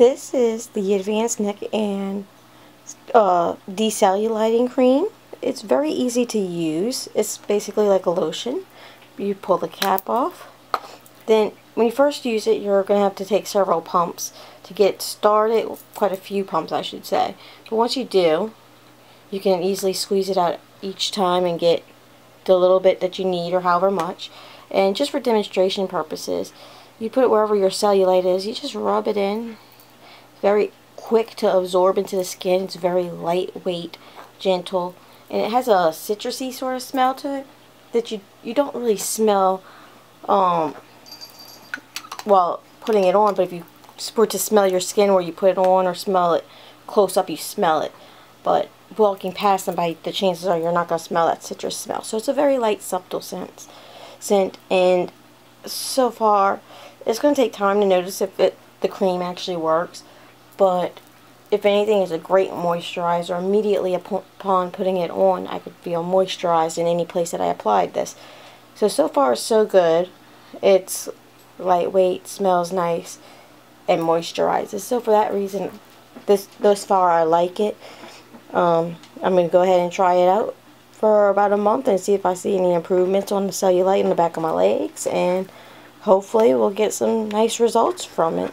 This is the Advanced Neck and uh, Cream. It's very easy to use. It's basically like a lotion. You pull the cap off. Then when you first use it, you're going to have to take several pumps to get started. Quite a few pumps, I should say. But once you do, you can easily squeeze it out each time and get the little bit that you need or however much. And just for demonstration purposes, you put it wherever your cellulite is. You just rub it in. Very quick to absorb into the skin. It's very lightweight, gentle, and it has a citrusy sort of smell to it that you you don't really smell um while putting it on. But if you were to smell your skin where you put it on or smell it close up, you smell it. But walking past somebody, the chances are you're not going to smell that citrus smell. So it's a very light, subtle scent. scent and so far, it's going to take time to notice if it, the cream actually works. But if anything, it's a great moisturizer. Immediately upon putting it on, I could feel moisturized in any place that I applied this. So, so far, so good. It's lightweight, smells nice, and moisturizes. So for that reason, this thus far, I like it. Um, I'm going to go ahead and try it out for about a month and see if I see any improvements on the cellulite in the back of my legs and hopefully we'll get some nice results from it.